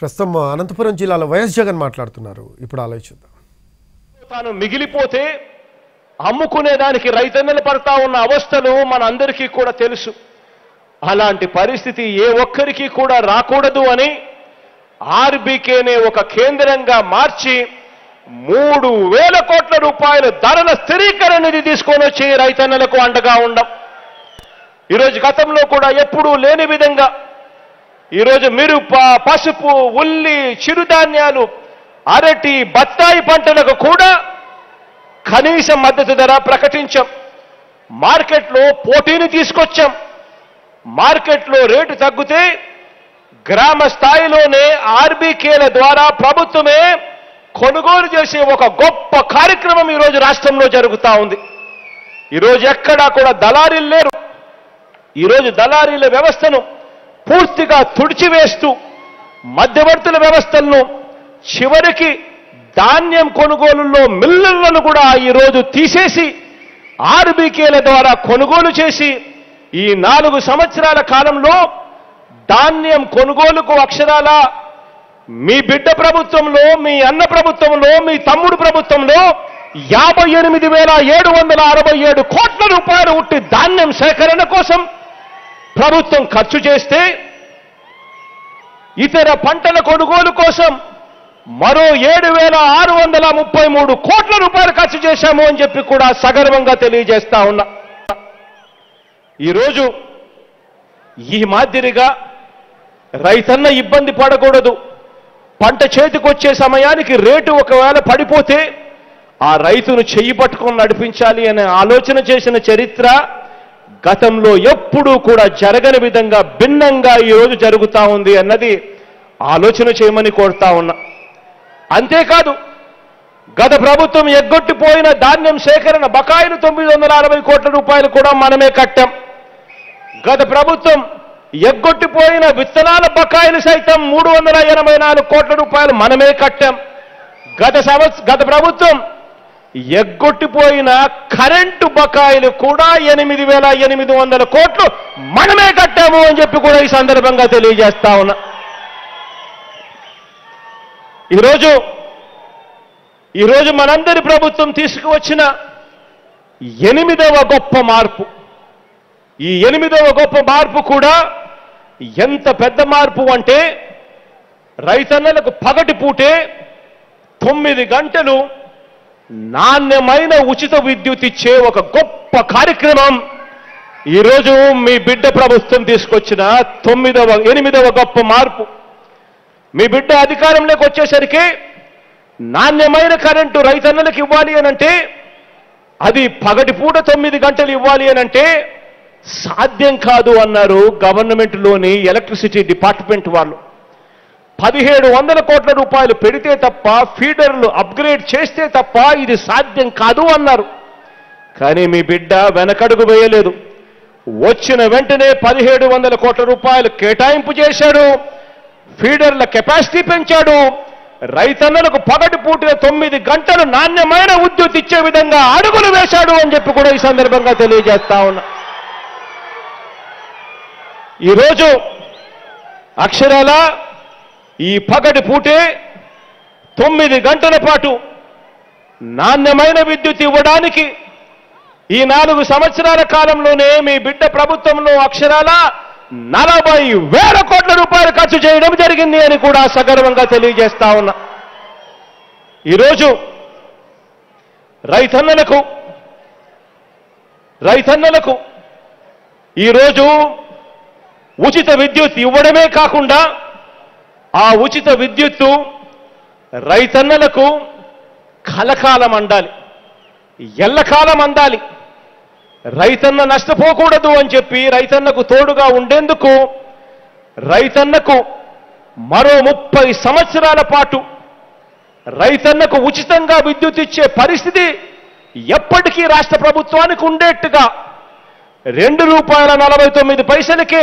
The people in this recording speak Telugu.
ప్రస్తుతం అనంతపురం జిల్లాలో వైఎస్ జగన్ మాట్లాడుతున్నారు. ఇప్పుడు ఆలోచిద్దాం. తాను మిగిలిపోతే అమ్ముకునేదానికి రైతన్నలు పడతా ఉన్న అవస్థలు మనందరికీ కూడా తెలుసు. అలాంటి పరిస్థితి ఏ ఒక్కరికి కూడా రాకూడదు అని ఆర్బీకేనే ఒక కేంద్రంగా మార్చి మూడు వేల కోట్ల రూపాయల ధరల స్థిరీకరణ నిధి తీసుకొని వచ్చి రైతన్నలకు అండగా ఉండం. ఈరోజు గతంలో కూడా ఎప్పుడూ లేని విధంగా ఈరోజు మిరప పసుపు ఉల్లి చిరుధాన్యాలు అరటి బత్తాయి పంటలకు కూడా కనీస మద్దతు ధర ప్రకటించాం. మార్కెట్లో పోటీని తీసుకొచ్చాం. మార్కెట్లో రేటు తగ్గితే గ్రామ స్థాయిలోనే ఆర్బీకేల ద్వారా ప్రభుత్వమే కొనుగోలు చేసే ఒక గొప్ప కార్యక్రమం ఈరోజు రాష్ట్రంలో జరుగుతూ ఉంది. ఈరోజు ఎక్కడా కూడా దళారీలు లేరు. ఈరోజు దళారీల వ్యవస్థను పూర్తిగా తుడిచివేస్తూ మధ్యవర్తుల వ్యవస్థలను చివరికి ధాన్యం కొనుగోలులో మిల్లులను కూడా ఈరోజు తీసేసి ఆర్బీకేల ద్వారా కొనుగోలు చేసి ఈ నాలుగు సంవత్సరాల కాలంలో ధాన్యం కొనుగోలుకు అక్షరాల మీ బిడ్డ ప్రభుత్వంలో మీ అన్న ప్రభుత్వంలో మీ తమ్ముడు ప్రభుత్వంలో యాభై ఎనిమిది వేల ఏడు వందల అరవై ఏడు కోట్ల రూపాయలు ఉట్టి ధాన్యం సేకరణ కోసం ప్రభుత్వం ఖర్చు చేస్తే ఇతర పంటల కొనుగోలు కోసం మరో ఏడు వేల ఆరు వందల ముప్పై మూడు కోట్ల రూపాయలు ఖర్చు చేశాము అని చెప్పి కూడా సగర్వంగా తెలియజేస్తా ఉన్నా. ఈరోజు ఈ మాదిరిగా రైతన్న ఇబ్బంది పడకూడదు. పంట చేతికొచ్చే సమయానికి రేటు ఒకవేళ పడిపోతే ఆ రైతును చెయ్యి పట్టుకొని నడిపించాలి అనే ఆలోచన చేసిన చరిత్ర గతంలో ఎప్పుడూ కూడా జరగని విధంగా భిన్నంగా ఈరోజు జరుగుతా ఉంది అన్నది ఆలోచన చేయమని కోరుతా ఉన్నా. అంతేకాదు గత ప్రభుత్వం ఎగ్గొట్టిపోయిన ధాన్యం సేకరణ బకాయిలు తొమ్మిది వందల అరవై కోట్ల రూపాయలు కూడా మనమే కట్టాం. గత ప్రభుత్వం ఎగ్గొట్టిపోయిన విత్తనాల బకాయిలు సైతం మూడు వందల ఎనభై నాలుగు కోట్ల రూపాయలు మనమే కట్టాం. గత సంవత్స గత ప్రభుత్వం ఎగ్గొట్టిపోయిన కరెంటు బకాయిలు కూడా ఎనిమిది వేల ఎనిమిది వందల కోట్లు మనమే కట్టాము అని చెప్పి కూడా ఈ సందర్భంగా తెలియజేస్తా ఉన్నా. ఈరోజు ఈరోజు మనందరి ప్రభుత్వం తీసుకువచ్చిన ఎనిమిదవ గొప్ప మార్పు. ఈ ఎనిమిదవ గొప్ప మార్పు కూడా ఎంత పెద్ద మార్పు అంటే రైతన్నలకు పగటి పూటే తొమ్మిది గంటలు నాణ్యమైన ఉచిత విద్యుత్ ఇచ్చే ఒక గొప్ప కార్యక్రమం. ఈరోజు మీ బిడ్డ ప్రభుత్వం తీసుకొచ్చిన తొమ్మిదవ ఎనిమిదవ గొప్ప మార్పు. మీ బిడ్డ అధికారంలోకి వచ్చేసరికి నాణ్యమైన కరెంటు రైతన్నలకు ఇవ్వాలి అనంటే అది పగటిపూట తొమ్మిది గంటలు ఇవ్వాలి అనంటే సాధ్యం కాదు అన్నారు గవర్నమెంట్లోని ఎలక్ట్రిసిటీ డిపార్ట్మెంట్ వాళ్ళు. పదిహేడు వందల కోట్ల రూపాయలు పెడితే తప్ప ఫీడర్లు అప్గ్రేడ్ చేస్తే తప్ప ఇది సాధ్యం కాదు అన్నారు. కానీ మీ బిడ్డ వెనకడుగు వేయలేదు. వచ్చిన వెంటనే పదిహేడు వందల కోట్ల రూపాయలు కేటాయింపు చేశాడు. ఫీడర్ల కెపాసిటీ పెంచాడు. రైతన్నలకు పగటి పూటిన తొమ్మిది గంటలు నాణ్యమైన విద్యుత్ ఇచ్చే విధంగా అడుగులు వేశాడు అని చెప్పి కూడా ఈ సందర్భంగా తెలియజేస్తా ఉన్నా. ఈరోజు అక్షరాల ఈ పగటి పూటే తొమ్మిది గంటల పాటు నాణ్యమైన విద్యుత్ ఇవ్వడానికి ఈ నాలుగు సంవత్సరాల కాలంలోనే మీ బిడ్డ ప్రభుత్వంలో అక్షరాల నలభై వేల కోట్ల రూపాయలు ఖర్చు చేయడం జరిగింది అని కూడా సగర్వంగా తెలియజేస్తా ఉన్నా. ఈరోజు రైతన్నలకు రైతన్నలకు ఈరోజు ఉచిత విద్యుత్ ఇవ్వడమే కాకుండా ఆ ఉచిత విద్యుత్తు రైతన్నలకు కలకాలం అందాలి ఎల్లకాలం అందాలి. రైతన్న నష్టపోకూడదు అని చెప్పి రైతన్నకు తోడుగా ఉండేందుకు రైతన్నకు మరో ముప్పై సంవత్సరాల పాటు రైతన్నకు ఉచితంగా విద్యుత్ ఇచ్చే పరిస్థితి ఎప్పటికీ రాష్ట్ర ప్రభుత్వానికి ఉండేట్టుగా రెండు రూపాయల నలభై తొమ్మిది పైసలకే